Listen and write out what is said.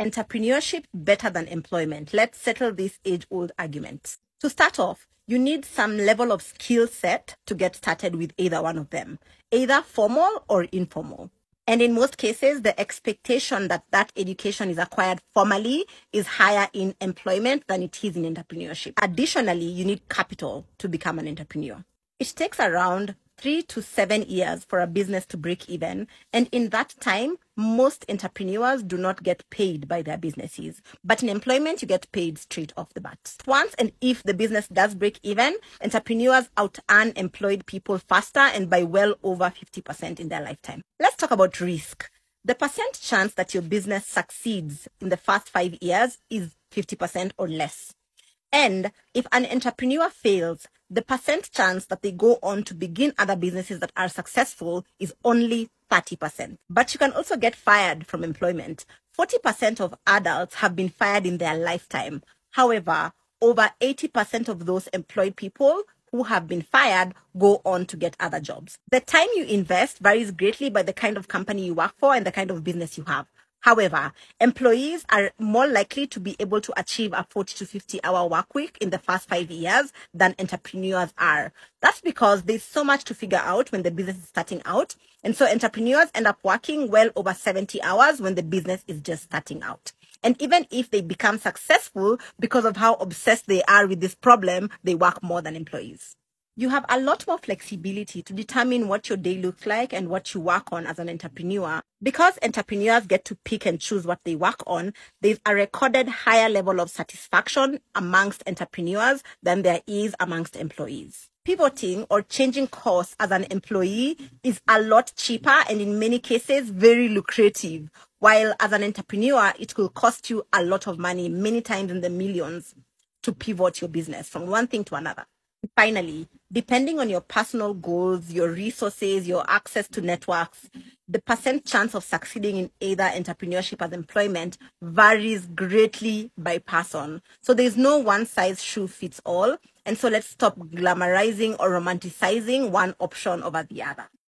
entrepreneurship better than employment? Let's settle this age old argument. To start off, you need some level of skill set to get started with either one of them, either formal or informal. And in most cases, the expectation that that education is acquired formally is higher in employment than it is in entrepreneurship. Additionally, you need capital to become an entrepreneur. It takes around three to seven years for a business to break even. And in that time, most entrepreneurs do not get paid by their businesses. But in employment, you get paid straight off the bat. Once and if the business does break even, entrepreneurs out earn employed people faster and by well over 50% in their lifetime. Let's talk about risk. The percent chance that your business succeeds in the first five years is 50% or less. And if an entrepreneur fails, the percent chance that they go on to begin other businesses that are successful is only 30%. But you can also get fired from employment. 40% of adults have been fired in their lifetime. However, over 80% of those employed people who have been fired go on to get other jobs. The time you invest varies greatly by the kind of company you work for and the kind of business you have. However, employees are more likely to be able to achieve a 40 to 50 hour work week in the first five years than entrepreneurs are. That's because there's so much to figure out when the business is starting out. And so entrepreneurs end up working well over 70 hours when the business is just starting out. And even if they become successful because of how obsessed they are with this problem, they work more than employees you have a lot more flexibility to determine what your day looks like and what you work on as an entrepreneur. Because entrepreneurs get to pick and choose what they work on, there's a recorded higher level of satisfaction amongst entrepreneurs than there is amongst employees. Pivoting or changing course as an employee is a lot cheaper and in many cases very lucrative. While as an entrepreneur, it will cost you a lot of money, many times in the millions, to pivot your business from one thing to another. Finally, depending on your personal goals, your resources, your access to networks, the percent chance of succeeding in either entrepreneurship or employment varies greatly by person. So there's no one size shoe fits all. And so let's stop glamorizing or romanticizing one option over the other.